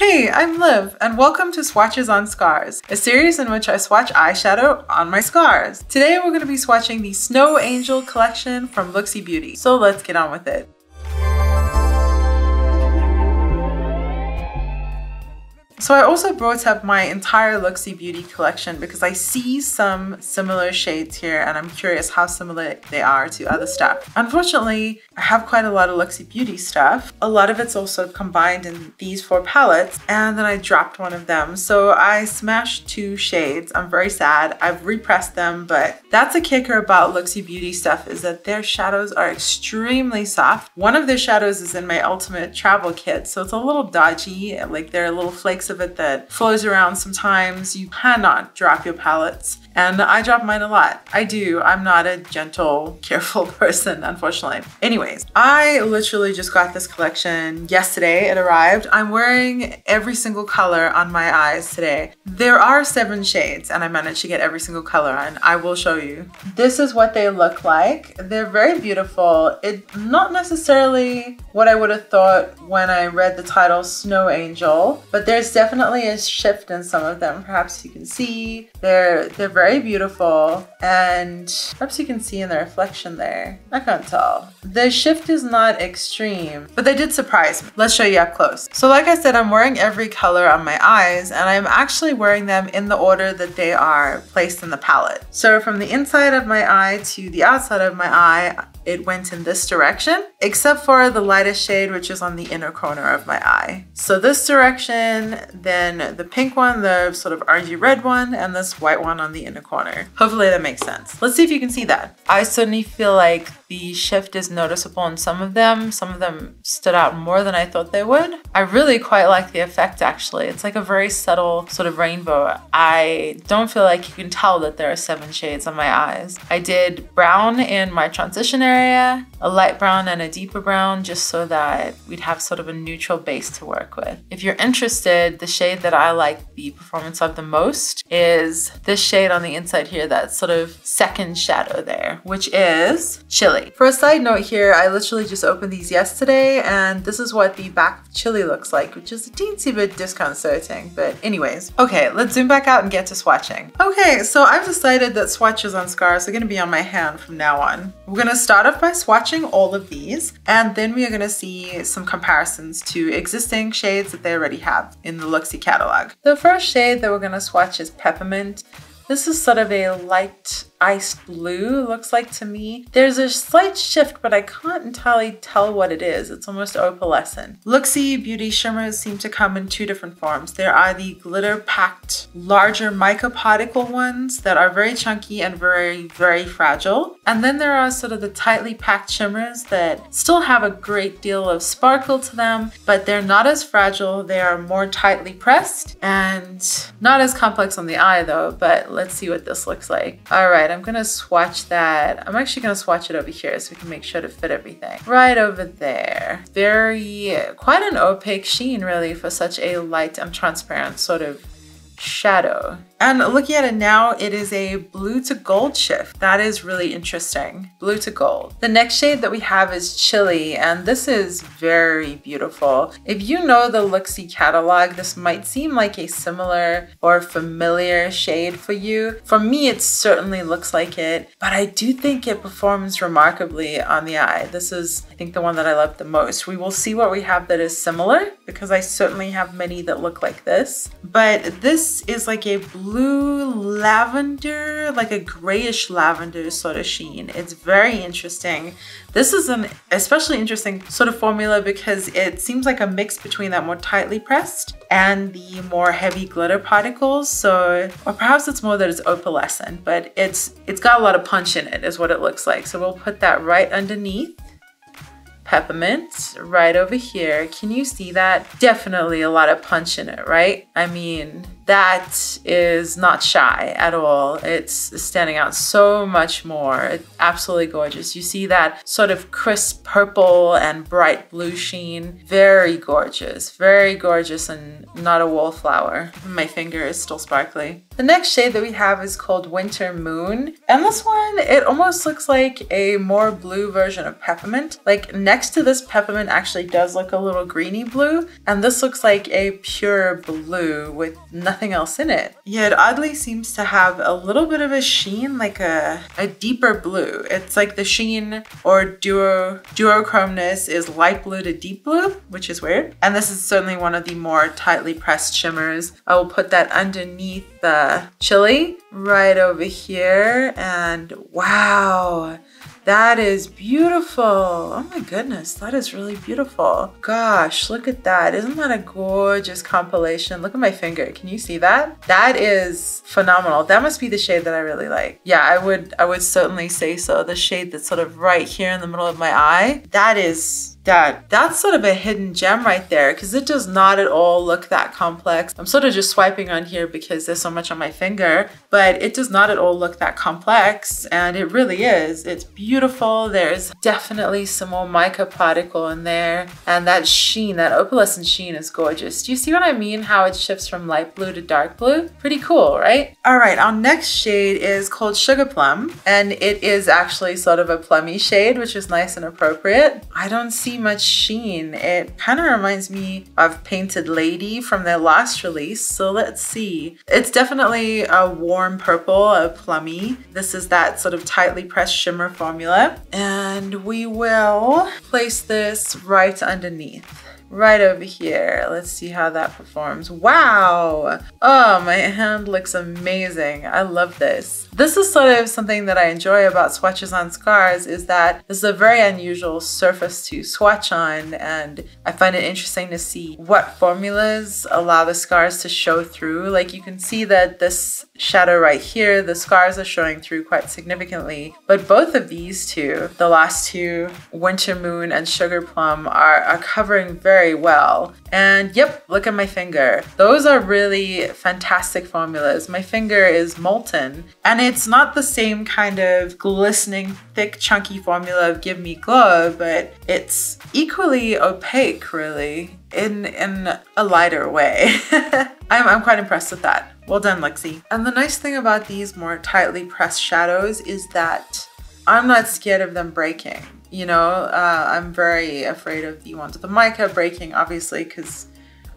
Hey, I'm Liv, and welcome to Swatches on Scars, a series in which I swatch eyeshadow on my scars. Today we're going to be swatching the Snow Angel collection from Looxi Beauty, so let's get on with it. So I also brought up my entire Looxi Beauty collection because I see some similar shades here and I'm curious how similar they are to other stuff. Unfortunately, I have quite a lot of Looxi Beauty stuff. A lot of it's also combined in these four palettes and then I dropped one of them. So I smashed two shades. I'm very sad. I've repressed them, but that's a kicker about Looxi Beauty stuff is that their shadows are extremely soft. One of their shadows is in my Ultimate Travel Kit, so it's a little dodgy, like there are little flakes of it that flows around sometimes. You cannot drop your palettes. And I drop mine a lot. I do. I'm not a gentle, careful person, unfortunately. Anyways, I literally just got this collection yesterday. It arrived. I'm wearing every single color on my eyes today. There are seven shades and I managed to get every single color on. I will show you. This is what they look like. They're very beautiful. It's not necessarily what I would have thought when I read the title Snow Angel, but there's definitely a shift in some of them. Perhaps you can see they're, they're very beautiful and perhaps you can see in the reflection there. I can't tell. The shift is not extreme, but they did surprise me. Let's show you up close. So like I said, I'm wearing every color on my eyes and I'm actually wearing them in the order that they are placed in the palette. So from the inside of my eye to the outside of my eye, it went in this direction, except for the lightest shade, which is on the inner corner of my eye. So this direction, then the pink one, the sort of RG red one, and this white one on the inner corner. Hopefully that makes sense. Let's see if you can see that. I suddenly feel like the shift is noticeable in some of them. Some of them stood out more than I thought they would. I really quite like the effect actually. It's like a very subtle sort of rainbow. I don't feel like you can tell that there are seven shades on my eyes. I did brown in my transition area, a light brown and a deeper brown just so that we'd have sort of a neutral base to work with. If you're interested, the shade that I like the performance of the most is this shade on the inside here, that sort of second shadow there, which is Chilly. For a side note here, I literally just opened these yesterday and this is what the back of Chilly looks like, which is a teensy bit disconcerting, but anyways. Okay, let's zoom back out and get to swatching. Okay, so I've decided that swatches on scars are gonna be on my hand from now on. We're gonna start off by swatching all of these, and then we are gonna see some comparisons to existing shades that they already have in the Looxi catalog. The first shade that we're gonna swatch is Peppermint. This is sort of a light ice blue looks like to me. There's a slight shift, but I can't entirely tell what it is. It's almost opalescent. Looxi Beauty shimmers seem to come in two different forms. There are the glitter packed larger microparticle ones that are very chunky and very, very fragile. And then there are sort of the tightly packed shimmers that still have a great deal of sparkle to them, but they're not as fragile. They are more tightly pressed and not as complex on the eye though, but let's see what this looks like. All right, I'm gonna swatch that. I'm actually gonna swatch it over here so we can make sure to fit everything. Right over there. Very, quite an opaque sheen really for such a light and transparent sort of shadow. And looking at it now, it is a blue to gold shift. That is really interesting. Blue to gold. The next shade that we have is Chilly, and this is very beautiful. If you know the Looxi catalog, this might seem like a similar or familiar shade for you. For me, it certainly looks like it, but I do think it performs remarkably on the eye. This is, I think, the one that I love the most. We will see what we have that is similar because I certainly have many that look like this, but this is like a blue blue lavender, like a grayish lavender sort of sheen. It's very interesting. This is an especially interesting sort of formula because it seems like a mix between that more tightly pressed and the more heavy glitter particles. So, or perhaps it's more that it's opalescent, but it's it's got a lot of punch in it is what it looks like. So we'll put that right underneath peppermint right over here. Can you see that? Definitely a lot of punch in it, right? I mean, that is not shy at all. It's standing out so much more. It's absolutely gorgeous. You see that sort of crisp purple and bright blue sheen. Very gorgeous, very gorgeous and not a wallflower. My finger is still sparkly. The next shade that we have is called Winter Moon. And this one, it almost looks like a more blue version of Peppermint. Like next to this Peppermint actually does look a little greeny blue. And this looks like a pure blue with nothing else in it. Yeah, it oddly seems to have a little bit of a sheen, like a, a deeper blue. It's like the sheen or duo duochromeness is light blue to deep blue, which is weird. And this is certainly one of the more tightly pressed shimmers. I will put that underneath the Chilly right over here. And wow, that is beautiful. Oh my goodness, that is really beautiful. Gosh, look at that. Isn't that a gorgeous compilation? Look at my finger. Can you see that? That is phenomenal. That must be the shade that I really like. Yeah, I would I would certainly say so. The shade that's sort of right here in the middle of my eye. That is that that's sort of a hidden gem right there because it does not at all look that complex. I'm sort of just swiping on here because there's so much on my finger, but it does not at all look that complex and it really is. It's beautiful. There's definitely some more mica particle in there and that sheen, that opalescent sheen is gorgeous. Do you see what I mean? How it shifts from light blue to dark blue? Pretty cool, right? All right, our next shade is called Sugar Plum and it is actually sort of a plummy shade, which is nice and appropriate. I don't see see much sheen. It kind of reminds me of Painted Lady from their last release. So let's see. It's definitely a warm purple, a plummy. This is that sort of tightly pressed shimmer formula. And we will place this right underneath right over here. Let's see how that performs. Wow. Oh, my hand looks amazing. I love this. This is sort of something that I enjoy about swatches on scars is that this is a very unusual surface to swatch on and I find it interesting to see what formulas allow the scars to show through. Like you can see that this shadow right here, the scars are showing through quite significantly, but both of these two, the last two, Winter Moon and Sugar Plum are, are covering very very well. And yep, look at my finger. Those are really fantastic formulas. My finger is molten and it's not the same kind of glistening, thick, chunky formula of Give Me Glow, but it's equally opaque really in, in a lighter way. I'm, I'm quite impressed with that. Well done, Looxi. And the nice thing about these more tightly pressed shadows is that I'm not scared of them breaking. You know, uh, I'm very afraid of the ones with the mica breaking, obviously, because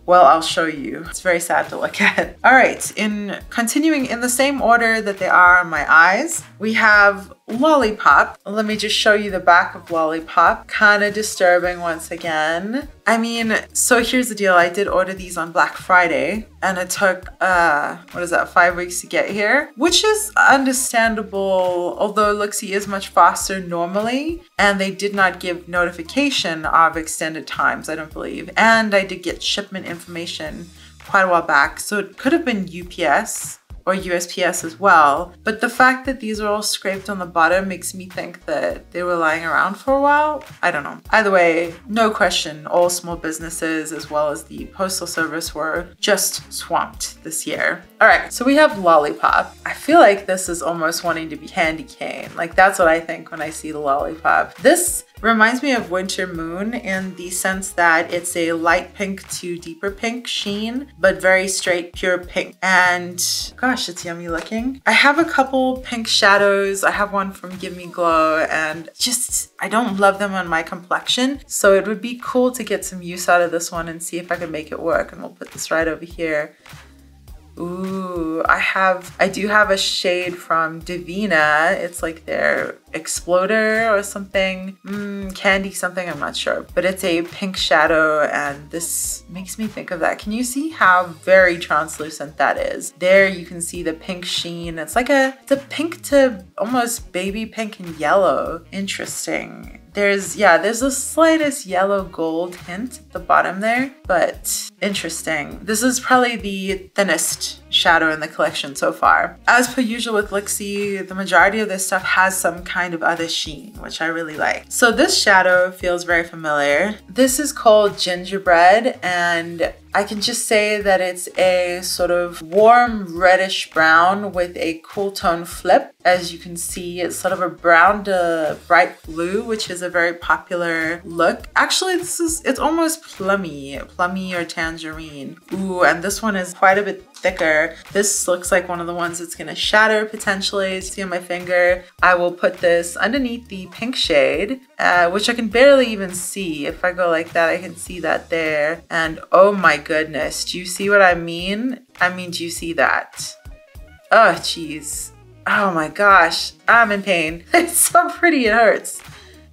well, I'll show you. It's very sad to look at. All right, in continuing in the same order that they are on my eyes, we have Lollipop. Let me just show you the back of Lollipop. Kind of disturbing once again. I mean, so here's the deal. I did order these on Black Friday and it took, uh, what is that, five weeks to get here, which is understandable, although Looxi is much faster normally. And they did not give notification of extended times, I don't believe. And I did get shipment information quite a while back. So it could have been UPS or USPS as well. But the fact that these are all scraped on the bottom makes me think that they were lying around for a while. I don't know. Either way, no question, all small businesses as well as the postal service were just swamped this year. All right, so we have Lollipop. I feel like this is almost wanting to be candy cane. Like that's what I think when I see the Lollipop. This Reminds me of Winter Moon in the sense that it's a light pink to deeper pink sheen, but very straight, pure pink. And gosh, it's yummy looking. I have a couple pink shadows. I have one from Give Me Glow and just, I don't love them on my complexion. So it would be cool to get some use out of this one and see if I can make it work. And we'll put this right over here. Ooh, I have, I do have a shade from Devinah. It's like their Exploder or something. Mm, candy something, I'm not sure. But it's a pink shadow and this makes me think of that. Can you see how very translucent that is? There you can see the pink sheen. It's like a, it's a pink to almost baby pink and yellow. Interesting. There's, yeah, there's the slightest yellow gold hint at the bottom there, but interesting. This is probably the thinnest shadow in the collection so far. As per usual with Looxi, the majority of this stuff has some kind of other sheen, which I really like. So this shadow feels very familiar. This is called Gingerbread and I can just say that it's a sort of warm reddish brown with a cool tone flip. As you can see, it's sort of a brown to bright blue, which is a very popular look. Actually, this is, it's almost plummy, plummy or tangerine. Ooh, and this one is quite a bit thicker. This looks like one of the ones that's gonna shatter potentially. See on my finger, I will put this underneath the pink shade, uh, which I can barely even see. If I go like that, I can see that there. And oh my goodness, do you see what I mean? I mean, do you see that? Oh, jeez. Oh my gosh, I'm in pain. It's so pretty, it hurts.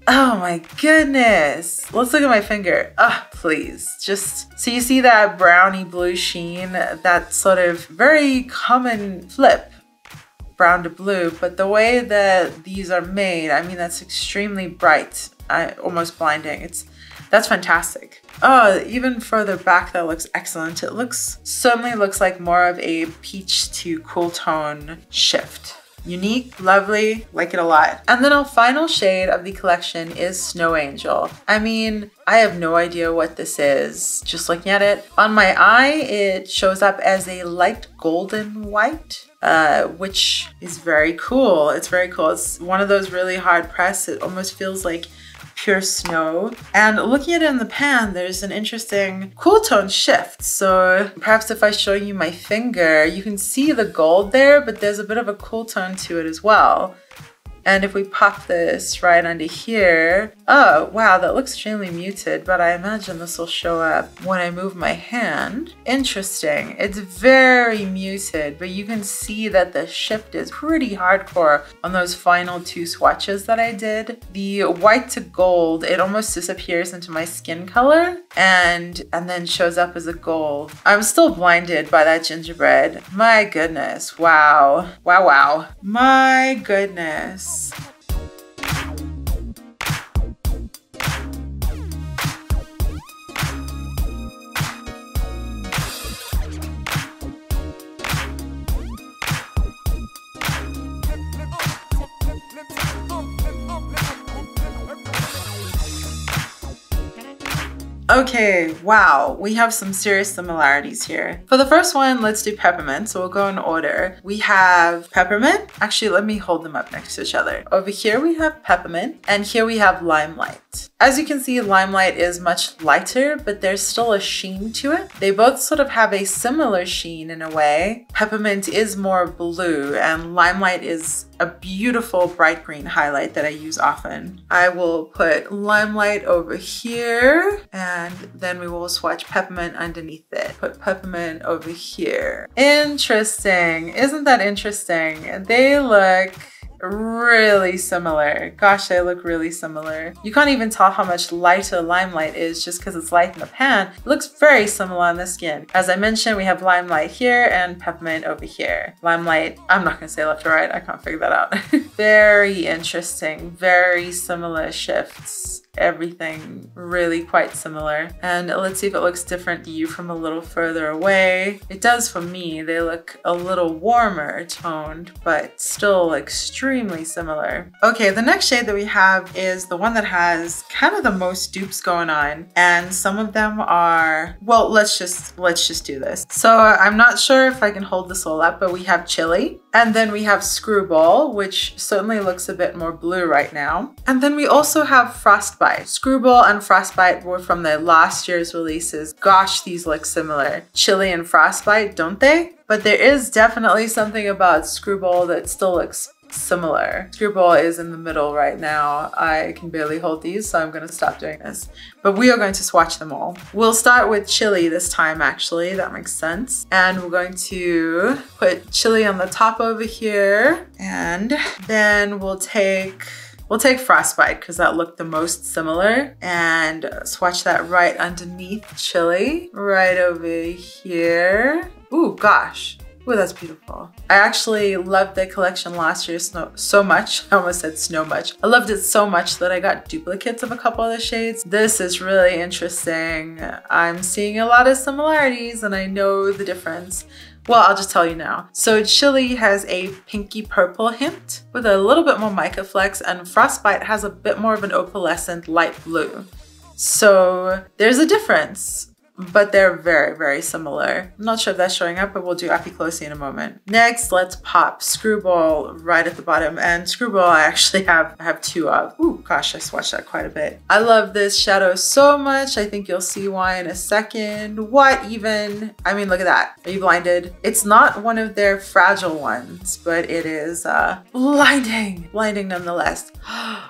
Oh my goodness. Let's look at my finger. Ah, oh, please. Just so you see that brownie blue sheen, that sort of very common flip brown to blue, but the way that these are made, I mean, that's extremely bright, I, almost blinding. It's That's fantastic. Oh, even further back, that looks excellent. It looks, certainly looks like more of a peach to cool tone shift. Unique, lovely, like it a lot. And then our final shade of the collection is Snow Angel. I mean, I have no idea what this is. Just looking at it. On my eye, it shows up as a light golden white. Uh, which is very cool. It's very cool. It's one of those really hard press. It almost feels like pure snow. And looking at it in the pan, there's an interesting cool tone shift. So perhaps if I show you my finger, you can see the gold there, but there's a bit of a cool tone to it as well. And if we pop this right under here, oh, wow, that looks extremely muted, but I imagine this will show up when I move my hand. Interesting. It's very muted, but you can see that the shift is pretty hardcore on those final two swatches that I did. The white to gold, it almost disappears into my skin color and, and then shows up as a gold. I'm still blinded by that gingerbread. My goodness, wow. Wow, wow. My goodness. Yes. Okay, wow, we have some serious similarities here. For the first one, let's do peppermint. So we'll go in order. We have peppermint. Actually, let me hold them up next to each other. Over here we have peppermint and here we have limelight. As you can see, Limelight is much lighter, but there's still a sheen to it. They both sort of have a similar sheen in a way. Peppermint is more blue and Limelight is a beautiful bright green highlight that I use often. I will put Limelight over here and then we will swatch Peppermint underneath it. Put Peppermint over here. Interesting. Isn't that interesting? They look really similar. Gosh, they look really similar. You can't even tell how much lighter Limelight is just because it's light in the pan. It looks very similar on the skin. As I mentioned, we have Limelight here and Peppermint over here. Limelight, I'm not gonna say left or right, I can't figure that out. very interesting, very similar shifts everything really quite similar. And let's see if it looks different to you from a little further away. It does for me. They look a little warmer toned, but still extremely similar. Okay, the next shade that we have is the one that has kind of the most dupes going on. And some of them are, well, let's just, let's just do this. So I'm not sure if I can hold this all up, but we have Chilly. And then we have Screwball, which certainly looks a bit more blue right now. And then we also have Frostbite. Screwball and Frostbite were from the last year's releases. Gosh, these look similar. Chilly and Frostbite, don't they? But there is definitely something about Screwball that still looks similar. Screwball is in the middle right now. I can barely hold these, so I'm gonna stop doing this. But we are going to swatch them all. We'll start with Chilly this time, actually. That makes sense. And we're going to put Chilly on the top over here. And then we'll take We'll take Frostbite because that looked the most similar and swatch that right underneath Chilly, right over here. Ooh, gosh, Ooh, that's beautiful. I actually loved the collection last year so, so much. I almost said snow much. I loved it so much that I got duplicates of a couple of the shades. This is really interesting. I'm seeing a lot of similarities and I know the difference. Well, I'll just tell you now. So Chilly has a pinky purple hint with a little bit more mica flex and Frostbite has a bit more of an opalescent light blue. So there's a difference but they're very, very similar. I'm not sure if that's showing up, but we'll do uppy closey in a moment. Next, let's pop Screwball right at the bottom. And Screwball I actually have, I have two of. Ooh, gosh, I swatched that quite a bit. I love this shadow so much. I think you'll see why in a second. What even? I mean, look at that. Are you blinded? It's not one of their fragile ones, but it is uh, blinding. Blinding nonetheless.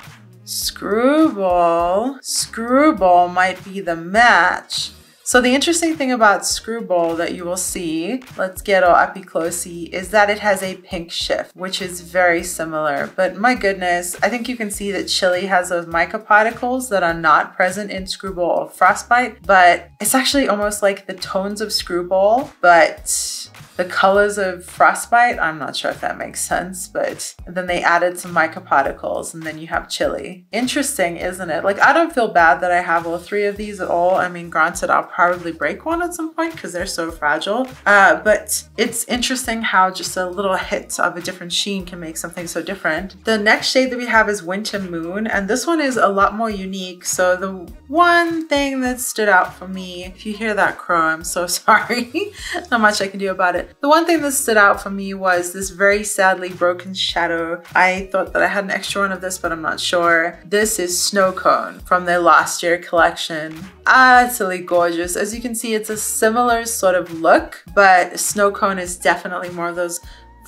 Screwball. Screwball might be the match. So the interesting thing about Screwball that you will see, let's get all uppy closey, is that it has a pink shift, which is very similar. But my goodness, I think you can see that Chilly has those mica particles that are not present in Screwball or Frostbite, but it's actually almost like the tones of Screwball, but the colors of frostbite. I'm not sure if that makes sense, but then they added some mica particles and then you have Chilly. Interesting, isn't it? Like, I don't feel bad that I have all three of these at all. I mean, granted, I'll probably break one at some point because they're so fragile. Uh, but it's interesting how just a little hit of a different sheen can make something so different. The next shade that we have is Winter Moon, and this one is a lot more unique. So the one thing that stood out for me, if you hear that crow, I'm so sorry. Not much I can do about it. The one thing that stood out for me was this very sadly broken shadow. I thought that I had an extra one of this, but I'm not sure. This is Snow Cone from their last year collection. Absolutely gorgeous. As you can see, it's a similar sort of look, but Snow Cone is definitely more of those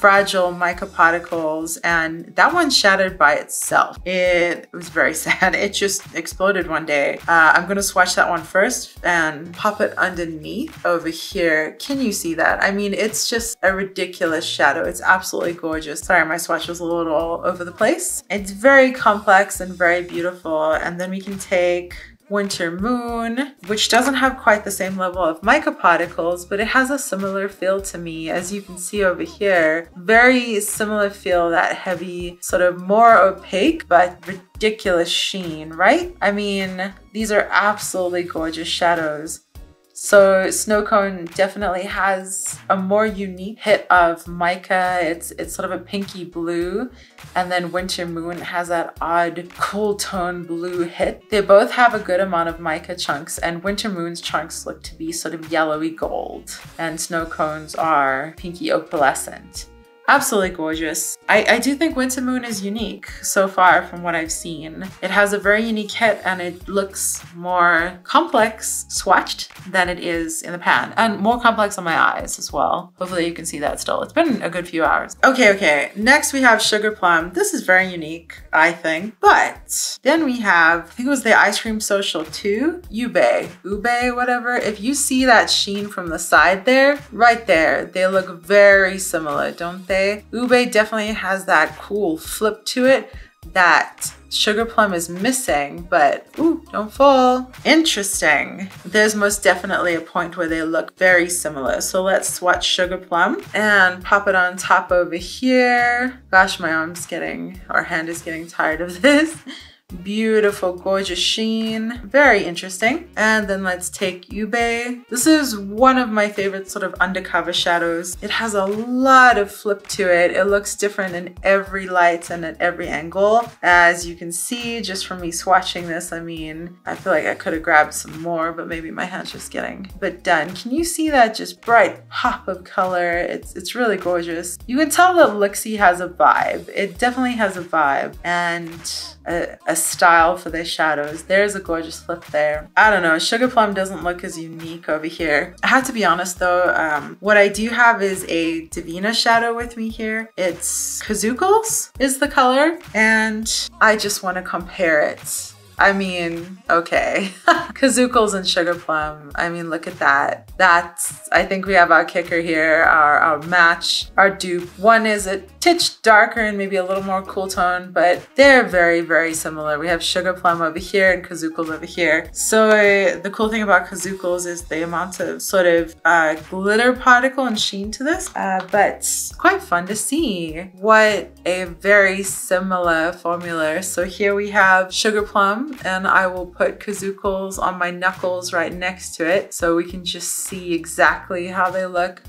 fragile mica particles and that one shattered by itself. It was very sad. It just exploded one day. Uh, I'm gonna swatch that one first and pop it underneath over here. Can you see that? I mean, it's just a ridiculous shadow. It's absolutely gorgeous. Sorry, my swatch was a little all over the place. It's very complex and very beautiful. And then we can take Winter Moon, which doesn't have quite the same level of mica particles, but it has a similar feel to me. As you can see over here, very similar feel, that heavy, sort of more opaque, but ridiculous sheen, right? I mean, these are absolutely gorgeous shadows. So snow cone definitely has a more unique hit of mica. It's it's sort of a pinky blue. And then winter moon has that odd cool tone blue hit. They both have a good amount of mica chunks and winter moon's chunks look to be sort of yellowy gold and snow cones are pinky opalescent. Absolutely gorgeous. I, I do think Winter Moon is unique so far from what I've seen. It has a very unique hit and it looks more complex swatched than it is in the pan and more complex on my eyes as well. Hopefully you can see that still. It's been a good few hours. Okay, okay. Next we have Sugar Plum. This is very unique, I think. But then we have, I think it was the Ice Cream Social 2, Ube, Ube, whatever. If you see that sheen from the side there, right there, they look very similar, don't they? Ube definitely has that cool flip to it that Sugar Plum is missing, but ooh, don't fall. Interesting. There's most definitely a point where they look very similar. So let's swatch Sugar Plum and pop it on top over here. Gosh, my arm's getting, or hand is getting tired of this. Beautiful, gorgeous sheen. Very interesting. And then let's take Ube. This is one of my favorite sort of undercover shadows. It has a lot of flip to it. It looks different in every light and at every angle. As you can see, just from me swatching this, I mean, I feel like I could have grabbed some more, but maybe my hand's just getting a bit done. Can you see that just bright pop of color? It's, it's really gorgeous. You can tell that Looxi has a vibe. It definitely has a vibe. And a, a, style for their shadows. There's a gorgeous flip there. I don't know, Sugar Plum doesn't look as unique over here. I have to be honest though, um, what I do have is a Devinah shadow with me here. It's Kazookles is the color and I just want to compare it I mean, okay. Kazookles and Sugar Plum. I mean, look at that. That's, I think we have our kicker here, our, our match, our dupe. One is a titch darker and maybe a little more cool tone, but they're very, very similar. We have Sugar Plum over here and Kazookles over here. So the cool thing about Kazookles is the amount of sort of uh, glitter particle and sheen to this, uh, but quite fun to see what a very similar formula. So here we have Sugar Plum and I will put Kazookles on my knuckles right next to it so we can just see exactly how they look.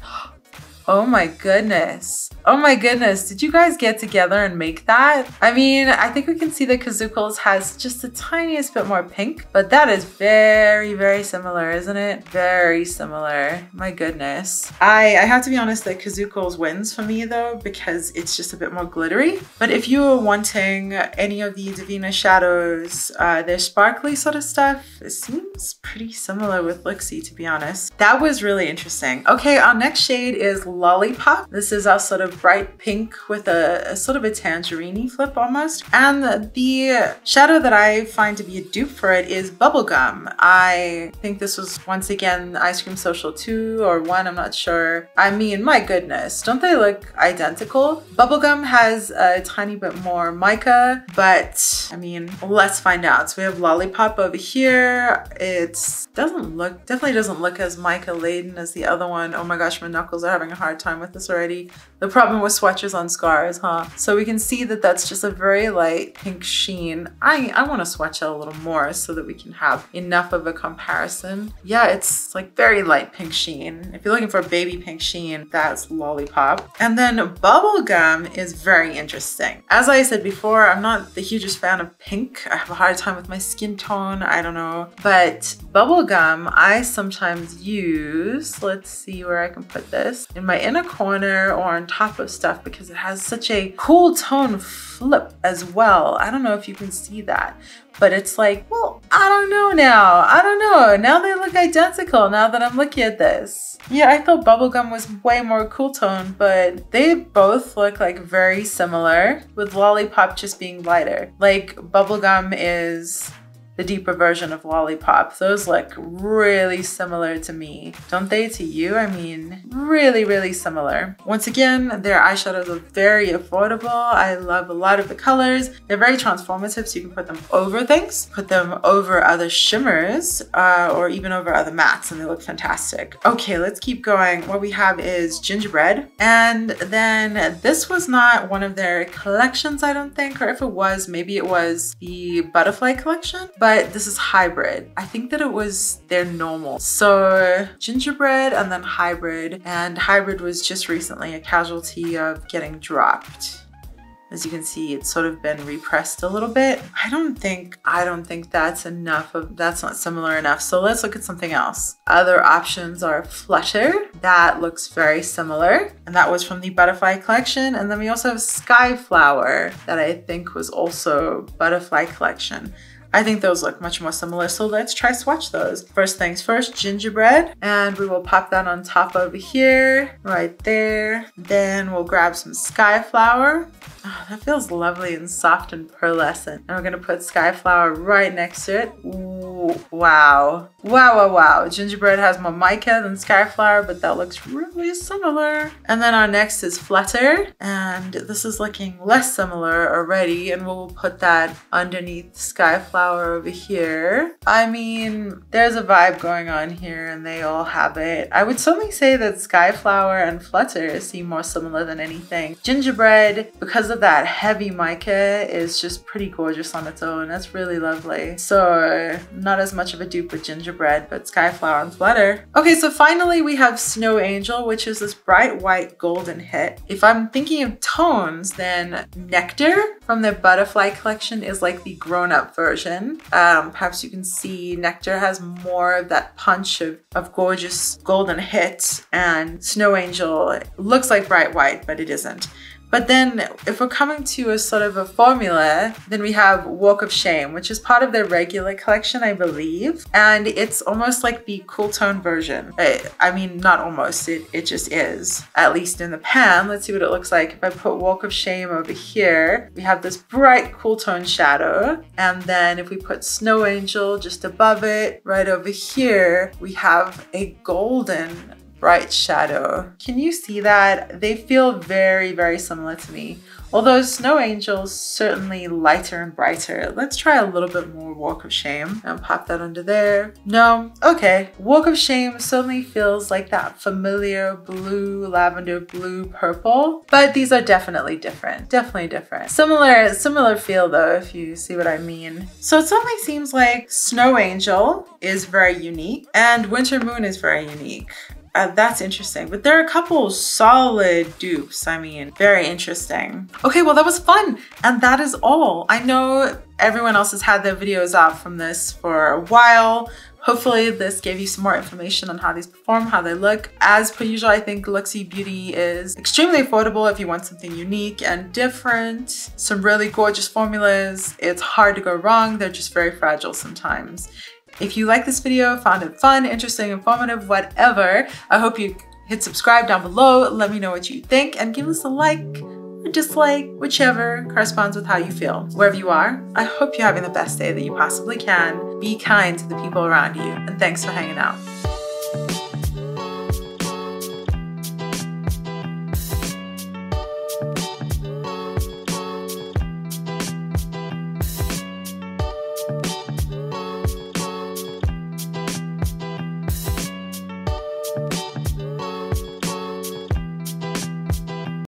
Oh my goodness. Oh my goodness. Did you guys get together and make that? I mean, I think we can see that Kazukles has just the tiniest bit more pink, but that is very, very similar, isn't it? Very similar. My goodness. I, I have to be honest that Kazukles wins for me though, because it's just a bit more glittery. But if you were wanting any of the Devinah shadows, uh, their sparkly sort of stuff, it seems pretty similar with Looxi, to be honest. That was really interesting. Okay, our next shade is Lollipop. This is our sort of bright pink with a, a sort of a tangerine flip almost. And the shadow that I find to be a dupe for it is Bubblegum. I think this was once again Ice Cream Social 2 or 1, I'm not sure. I mean, my goodness, don't they look identical? Bubblegum has a tiny bit more mica, but I mean, let's find out. So we have Lollipop over here. It doesn't look, definitely doesn't look as mica laden as the other one. Oh my gosh, my knuckles are having a hard time with this already. The problem with swatches on scars, huh? So we can see that that's just a very light pink sheen. I, I want to swatch it a little more so that we can have enough of a comparison. Yeah, it's like very light pink sheen. If you're looking for a baby pink sheen, that's Lollipop. And then Bubblegum is very interesting. As I said before, I'm not the hugest fan of pink. I have a hard time with my skin tone, I don't know. But Bubblegum, I sometimes use, let's see where I can put this, in my inner corner or on top of stuff because it has such a cool tone flip as well. I don't know if you can see that, but it's like, well, I don't know now. I don't know. Now they look identical now that I'm looking at this. Yeah, I thought Bubblegum was way more cool tone, but they both look like very similar with Lollipop just being lighter. Like Bubblegum is the deeper version of Lollipop. Those look really similar to me. Don't they to you? I mean, really, really similar. Once again, their eyeshadows are very affordable. I love a lot of the colors. They're very transformative, so you can put them over things, put them over other shimmers, uh, or even over other mattes, and they look fantastic. Okay, let's keep going. What we have is Gingerbread. And then this was not one of their collections, I don't think, or if it was, maybe it was the Butterfly collection but this is hybrid. I think that it was their normal. So gingerbread and then hybrid, and hybrid was just recently a casualty of getting dropped. As you can see, it's sort of been repressed a little bit. I don't think, I don't think that's enough of, that's not similar enough. So let's look at something else. Other options are Flutter. That looks very similar. And that was from the Butterfly collection. And then we also have Skyflower that I think was also Butterfly collection. I think those look much more similar, so let's try swatch those. First things first, gingerbread, and we will pop that on top over here, right there. Then we'll grab some Skyflower. Oh, ah, that feels lovely and soft and pearlescent. And we're gonna put Skyflower right next to it. Wow. Wow, wow, wow. Gingerbread has more mica than Skyflower, but that looks really similar. And then our next is Flutter, and this is looking less similar already, and we'll put that underneath Skyflower over here. I mean, there's a vibe going on here, and they all have it. I would certainly say that Skyflower and Flutter seem more similar than anything. Gingerbread, because of that heavy mica, is just pretty gorgeous on its own. That's really lovely. So, not as much of a dupe with Gingerbread but Skyflower and Flutter. Okay, so finally we have Snow Angel, which is this bright white golden hit. If I'm thinking of tones, then Nectar from their Butterfly collection is like the grown-up version. Um, perhaps you can see Nectar has more of that punch of, of gorgeous golden hit, and Snow Angel looks like bright white, but it isn't. But then if we're coming to a sort of a formula, then we have Walk of Shame, which is part of their regular collection, I believe. And it's almost like the cool tone version. I, I mean, not almost, it, it just is. At least in the pan, let's see what it looks like. If I put Walk of Shame over here, we have this bright cool tone shadow. And then if we put Snow Angel just above it, right over here, we have a golden bright shadow. Can you see that? They feel very, very similar to me. Although Snow Angel's certainly lighter and brighter. Let's try a little bit more Walk of Shame and pop that under there. No, okay. Walk of Shame certainly feels like that familiar blue, lavender blue, purple, but these are definitely different, definitely different. Similar, similar feel though, if you see what I mean. So it certainly seems like Snow Angel is very unique and Winter Moon is very unique. Uh, that's interesting. But there are a couple solid dupes. I mean, very interesting. Okay, well, that was fun. And that is all. I know everyone else has had their videos out from this for a while. Hopefully this gave you some more information on how these perform, how they look. As per usual, I think Looxi Beauty is extremely affordable if you want something unique and different. Some really gorgeous formulas. It's hard to go wrong. They're just very fragile sometimes. If you like this video, found it fun, interesting, informative, whatever, I hope you hit subscribe down below. Let me know what you think and give us a like or dislike, whichever corresponds with how you feel. Wherever you are, I hope you're having the best day that you possibly can. Be kind to the people around you, and thanks for hanging out.